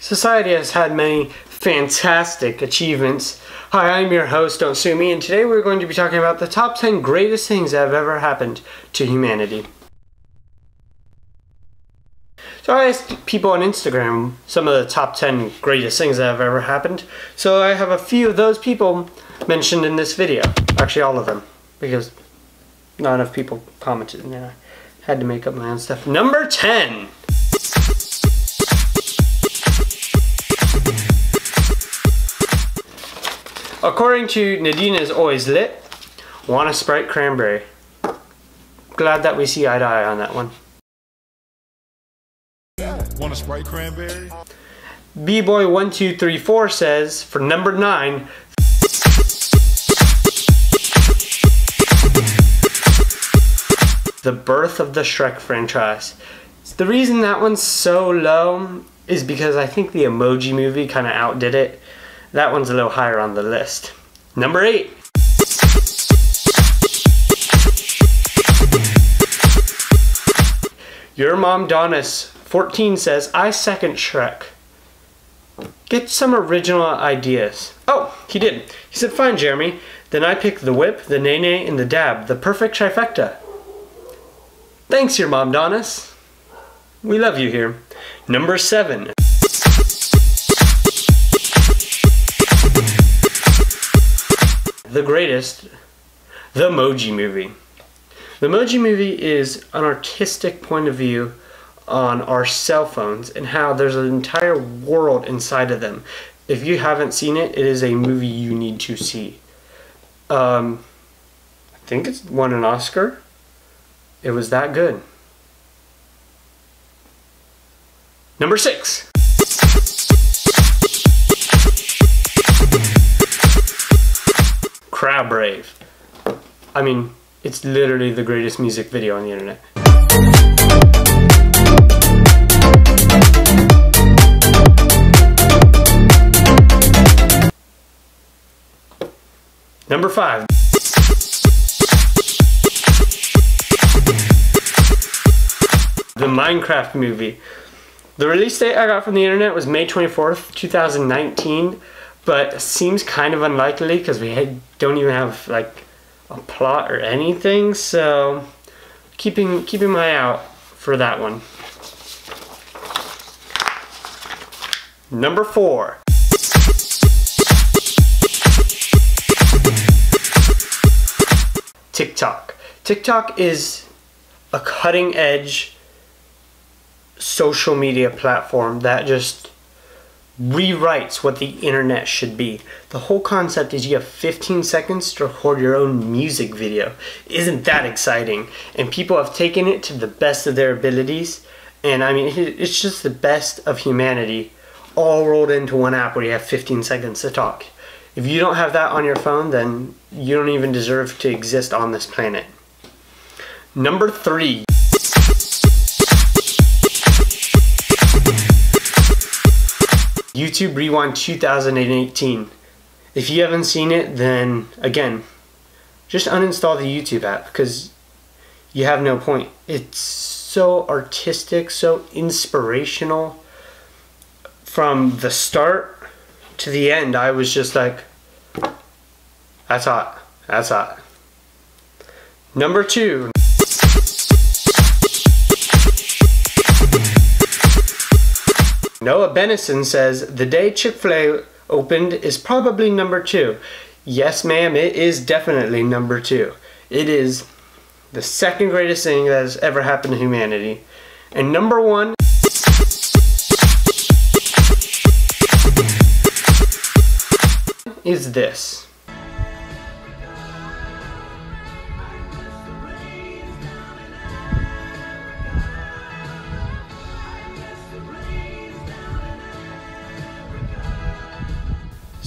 Society has had many fantastic achievements. Hi, I'm your host, Don't Sue Me, and today we're going to be talking about the top 10 greatest things that have ever happened to humanity. So I asked people on Instagram some of the top 10 greatest things that have ever happened. So I have a few of those people mentioned in this video. Actually, all of them, because not enough people commented, and I had to make up my own stuff. Number 10! According to Nadine is always lit, want a Sprite cranberry. Glad that we see eye to eye on that one. Want a Sprite cranberry? B-Boy1234 says, for number 9, the birth of the Shrek franchise. The reason that one's so low is because I think the Emoji Movie kind of outdid it. That one's a little higher on the list. Number eight. Your mom Donis 14 says, I second Shrek. Get some original ideas. Oh, he did. He said, fine, Jeremy. Then I pick the whip, the nay and the dab. The perfect trifecta. Thanks, your mom Donis. We love you here. Number seven. The greatest, the Emoji Movie. The Emoji Movie is an artistic point of view on our cell phones and how there's an entire world inside of them. If you haven't seen it, it is a movie you need to see. Um, I think it's won an Oscar. It was that good. Number six. Crab Rave. I mean, it's literally the greatest music video on the internet. Number five. The Minecraft movie. The release date I got from the internet was May 24th, 2019 but seems kind of unlikely because we don't even have like a plot or anything. So keeping keeping my eye out for that one. Number four. TikTok. TikTok is a cutting edge social media platform that just rewrites what the internet should be. The whole concept is you have 15 seconds to record your own music video. Isn't that exciting? And people have taken it to the best of their abilities. And I mean, it's just the best of humanity all rolled into one app where you have 15 seconds to talk. If you don't have that on your phone, then you don't even deserve to exist on this planet. Number three. YouTube Rewind 2018. If you haven't seen it, then again, just uninstall the YouTube app because you have no point. It's so artistic, so inspirational. From the start to the end, I was just like, that's hot. That's hot. Number two. Noah Bennison says, the day Chick-fil-A opened is probably number two. Yes, ma'am, it is definitely number two. It is the second greatest thing that has ever happened to humanity. And number one is this.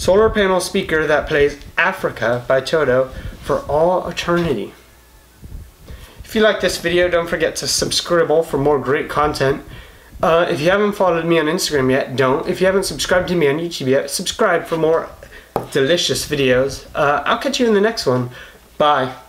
Solar panel speaker that plays Africa by Toto for all eternity. If you like this video, don't forget to subscribe for more great content. Uh, if you haven't followed me on Instagram yet, don't. If you haven't subscribed to me on YouTube yet, subscribe for more delicious videos. Uh, I'll catch you in the next one. Bye.